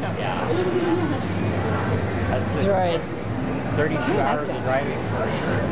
Yeah. That's just Right. 32 hours of driving for sure.